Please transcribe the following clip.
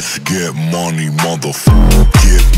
Let's get money, motherfucker. Get